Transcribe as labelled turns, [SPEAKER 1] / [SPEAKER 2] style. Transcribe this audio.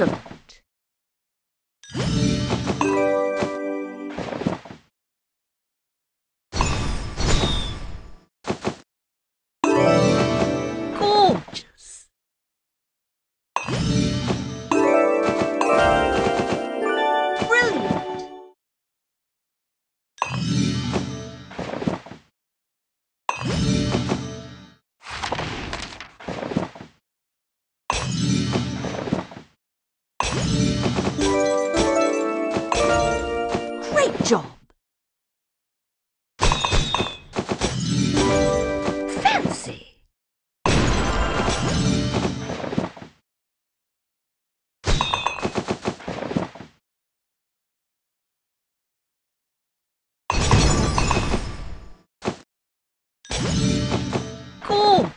[SPEAKER 1] Excellent. Great job! Fancy! Cool!